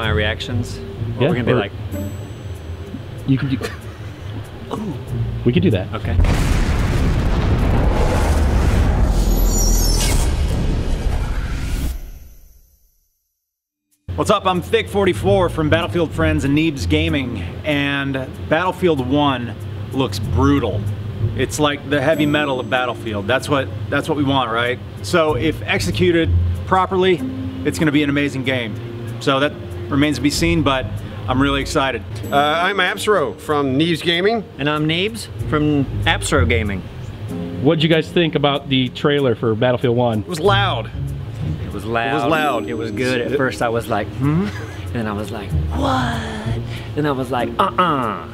my reactions. Or Yeah, we're gonna be like, You can do. We could do that. okay. What's up? I'm Thick44 from Battlefield Friends and Neebs Gaming, and Battlefield 1 looks brutal. It's like the heavy metal of Battlefield. That's what that's what we want, right? So if executed properly, it's going to be an amazing game. So that remains to be seen, but I'm really excited. Uh, I'm Appsro from Neebs Gaming. And I'm Neebs from Appsro Gaming. What'd you guys think about the trailer for Battlefield 1? It was loud. It was loud. It was loud. It was good. At first I was like, hmm? And then I was like, what? And I was like, uh-uh.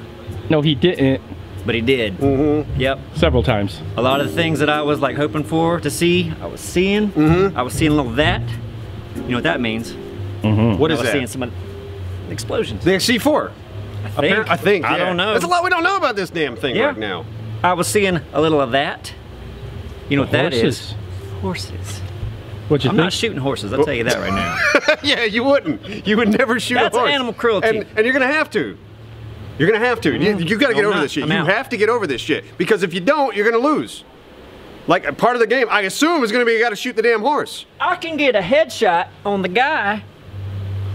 No, he didn't. But he did. Mm-hmm. Yep. Several times. A lot of the things that I was like hoping for to see, I was seeing. Mm-hmm. I was seeing a little of that. You know what that means? Mm-hmm. What I is was seeing some explosions. The C4. I think. I think. I don't know. There's a lot we don't know about this damn thing Yeah. right now. I was seeing a little of that. You know what that is? Horses. Horses. What'd you I'm think? not shooting horses. I'll tell you that right now. yeah, you wouldn't. You would never shoot That's a horse. animal cruelty. And, and you're gonna have to. You're gonna have to. You, mm-hmm. you gotta No, get I'm over not. this shit. I'm you out. have to get over this shit. Because if you don't, you're gonna lose. Like part of the game, I assume is gonna be you gotta shoot the damn horse. I can get a headshot on the guy.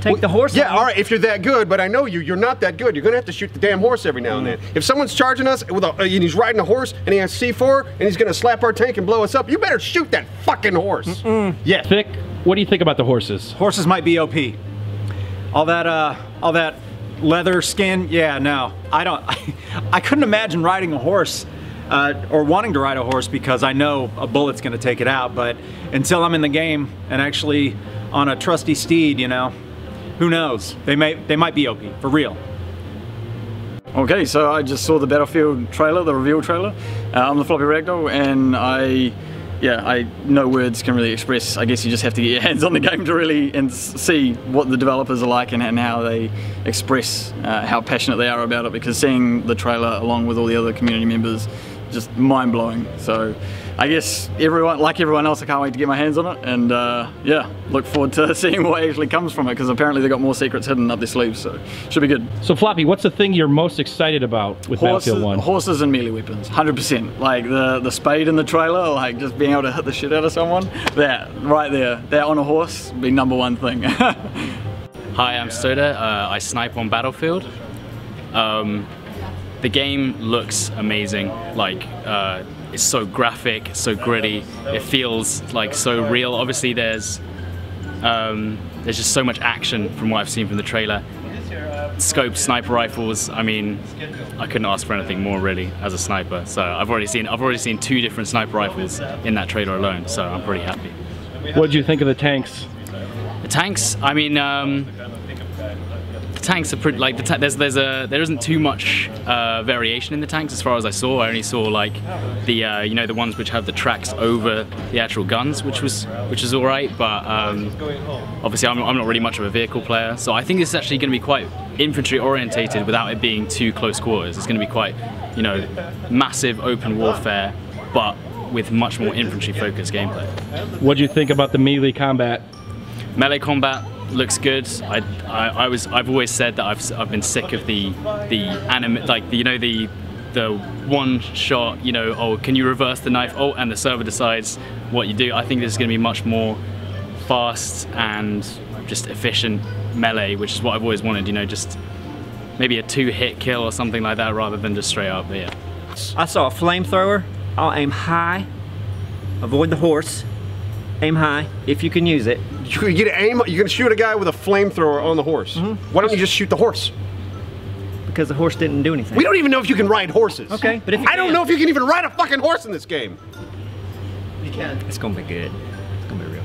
Take the horse. Yeah, all right, if you're that good, but I know you, you're not that good. You're gonna have to shoot the damn horse every now and then. If someone's charging us with a, uh, and he's riding a horse and he has C4 and he's gonna slap our tank and blow us up, you better shoot that fucking horse. Yeah. Thick, what do you think about the horses? Horses might be OP. All that uh all that leather skin, yeah, no. I don't I, couldn't imagine riding a horse uh, or wanting to ride a horse because I know a bullet's gonna take it out, but until I'm in the game and actually on a trusty steed, you know, who knows? They may they might be OP, for real. Okay, so I just saw the Battlefield trailer, the reveal trailer. Uh, I'm the Floppy Ragdoll, and I, yeah, I no words can really express. I guess you just have to get your hands on the game to really and see what the developers are like and, and how they express uh, how passionate they are about it. Because seeing the trailer along with all the other community members, just mind blowing. So, I guess everyone, like everyone else, I can't wait to get my hands on it, and uh, yeah, look forward to seeing what actually comes from it. Because apparently they've got more secrets hidden up their sleeves, so should be good. So Floppy, what's the thing you're most excited about with Horses, Battlefield 1? horses and melee weapons, 100%. Like the, the spade in the trailer, like just being able to hit the shit out of someone, that right there, that on a horse, be number one thing. Hi, I'm Stodeh. Uh, I snipe on Battlefield. Um, the game looks amazing. Like, uh, it's so graphic, so gritty. It feels like so real. Obviously, there's um, there's just so much action from what I've seen from the trailer. Scope sniper rifles. I mean, I couldn't ask for anything more really as a sniper. So I've already seen I've already seen two different sniper rifles in that trailer alone. So I'm pretty happy. What'd you think of the tanks? The tanks, I mean, um, tanks are pretty like the there's there's a there isn't too much uh, variation in the tanks as far as I saw. I only saw like the uh, you know the ones which have the tracks over the actual guns, which was which is all right. But um, obviously, I'm, I'm not really much of a vehicle player, so I think this is actually going to be quite infantry orientated without it being too close quarters. It's going to be quite you know massive open warfare, but with much more infantry focused gameplay. What do you think about the melee combat? Melee combat looks good. I, I, I was I've always said that I've, I've been sick of the the anime like the, you know the the one shot you know oh can you reverse the knife oh and the server decides what you do. I think this is going to be much more fast and just efficient melee, which is what I've always wanted. You know just maybe a two hit kill or something like that rather than just straight up. But yeah. I saw a flamethrower. I'll aim high. Avoid the horse. Aim high if you can use it. You, you get aim. You're gonna shoot a guy with a flamethrower on the horse. Mm-hmm. Why don't you just shoot the horse? Because the horse didn't do anything. We don't even know if you can ride horses. Okay, but if you I don't know if you can even ride a fucking horse in this game. You can. It's gonna be good. It's gonna be real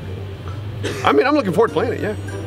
good. I mean, I'm looking forward to playing it. Yeah.